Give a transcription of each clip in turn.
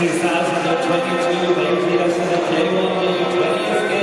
2022 Baby Lesson at J1 20th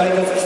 Thank you.